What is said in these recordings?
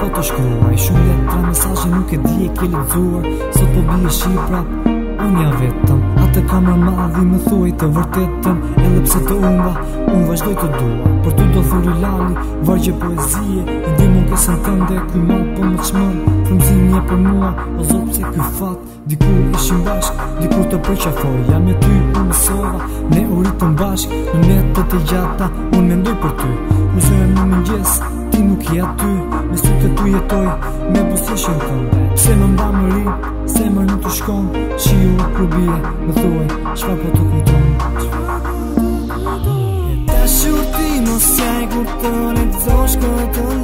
po të shkruaj Shumë dhe të mesajë nuk e di e ke lëzuar Sot po bje Shqipra, unë ja vetëm Atë kamë më madhi më thuaj të vërtetëm Edhe pse të umba, unë vazhdoj të dua Për të do thuri lali, vargje poezie I di mund kësën tënde, ku më po më qëmën Frumëzim një për mua, o zotë pse kë fatë Dikur ishim bashk dikur të përqafoj Jam me ty, unë po sova, ne uritëm bashkë Në netët e gjata, unë mendoj për ty Mësojëm në mëngjes, ti nuk i aty ku jetoj Me busje që e ton Se më mba më ri Se më nuk të shkon Qi u nuk përbije Me thuaj Qfa po të kujton Qfa po të kujton Qfa po të kujton Qfa po të kujton Qfa po të kujton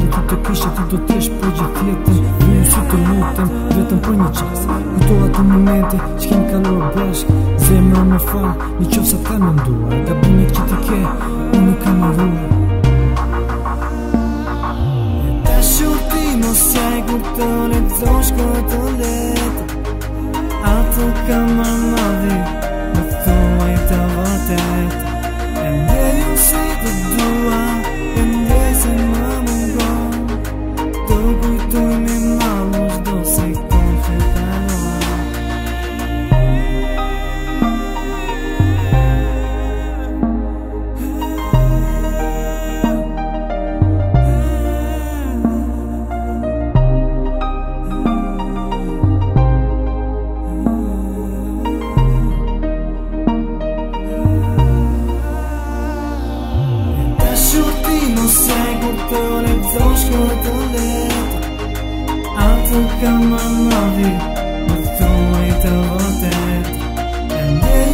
Nëse ti të kishë, ti do të jesh po gjithjetën Vyrën si të lutëm vetëm për një qësë Kujtoha të momente që kemi kalorë bashk Zemë në më falë një qovë sa ta me nduar Gabimet që ti ke unë në kam avuar Këtër e të zosh këtë letë Ato ka më madhi Në thua i të vërtet E në një si të duaj short to live I took out my love you With too little of my And